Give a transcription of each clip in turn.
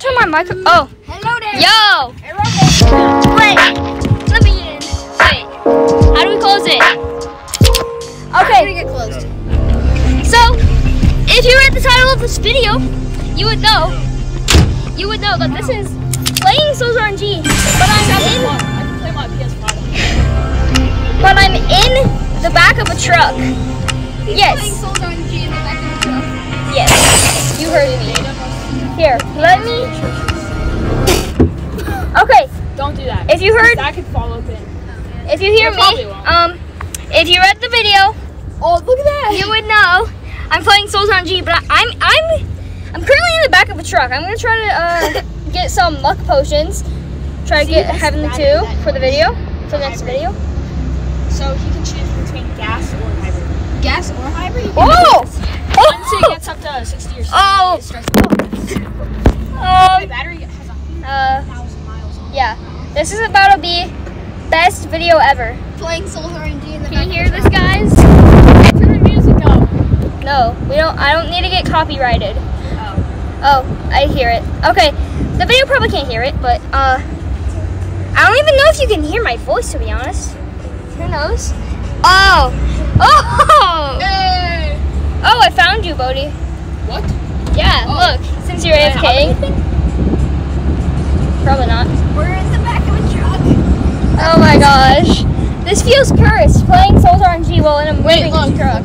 Turn my mic. Oh, Hello there. yo. Hello Wait. Let me in. Wait. How do we close it? Okay. get closed. So, if you read the title of this video, you would know. You would know that this is playing Sol's RNG, but I'm in. I can play my PS5. But I'm in the back of a truck. Yes. Playing Sol's RNG in the back of the truck. Yes. You heard me. Here, let me. Okay. Don't do that. If you heard, that could fall open. if you hear me, um, if you read the video, Oh, look at that. you would know I'm playing Sol's RNG, but I'm I'm I'm currently in the back of a truck. I'm gonna try to uh, get some luck potions. Try to get that's Heaven the two for the video for the next video. So he can choose between gas or hybrid. Gas or hybrid? Oh! Once it gets up to 60 or 70, Oh. it starts. Um, My battery has a uh, thousand miles on it. Yeah. This is about to be best video ever. Playing Sol's RNG in the Can you hear this, guys? Turn the music up. No, we don't. I don't need to get copyrighted. Oh. Oh, I hear it. Okay, the video probably can't hear it, but uh, I don't even know if you can hear my voice to be honest. Who knows? Oh, oh, Hey! oh! I found you, Bodie. What? Yeah, Oh. look. Since you're my gosh, this feels cursed. Playing Sol's RNG while in a moving Wait, look. truck.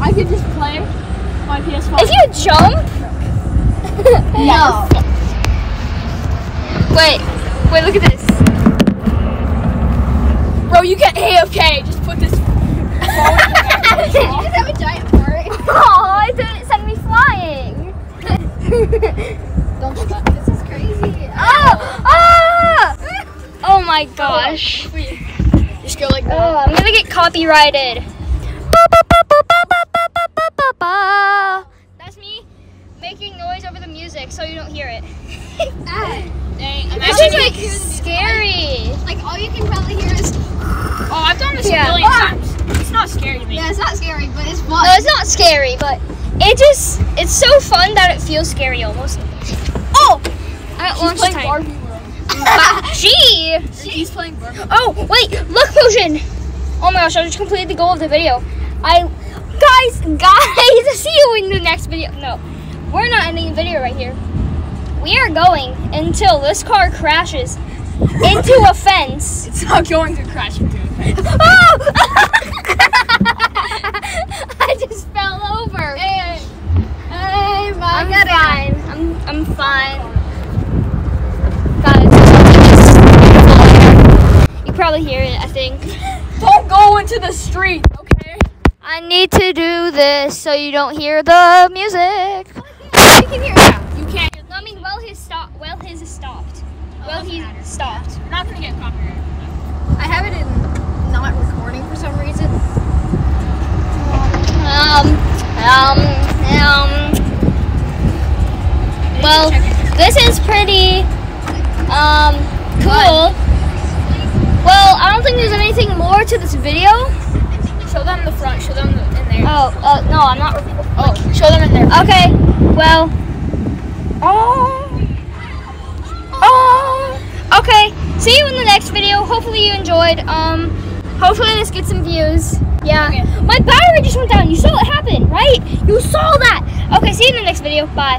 I could just play my PS5. If you jump, No. wait, wait, look at this. Bro, you get AFK. Just put this phone in the back of the you just have a giant fart. Oh, it didn't me flying. My gosh. Just go like that. Oh, I'm gonna get copyrighted. That's me making noise over the music so you don't hear it. Dang, This is like scary. Like all you can probably hear is. Oh, I've done this Yeah. a million Ah. times. It's not scary to me. Yeah, it's not scary, but it's fun. No, it's not scary, but it just it's so fun that it feels scary almost. Oh! At She's launch playing time. Barbie World. Gee! He's playing. Oh, wait, luck potion! Oh my gosh, I just completed the goal of the video. I, guys, guys, see you in the next video. No, we're not ending the video right here. We are going until this car crashes into a fence. It's not going to crash into a fence. Oh! I just fell over. Hey, hey, my I'm fine. I'm, I'm fine. Guys, you probably hear it, I think. Don't go into the street, okay? I need to do this so you don't hear the music. You can hear it. You can't. I mean, well, his stop. Well, his is stopped. Well, doesn't he matter. stopped. You're not gonna get copyrighted. I have it in not recording for some reason. Um, um, um. Well, this is pretty, um, cool. Well, I don't think there's anything more to this video. Show them the front. Show them in there. Oh, uh, no, I'm not. Oh, show them in there. Okay, well. Oh. Oh. Okay, see you in the next video. Hopefully you enjoyed. Um, hopefully this gets some views. Yeah. Okay. My battery just went down. You saw what happened, right? You saw that. Okay, see you in the next video. Bye.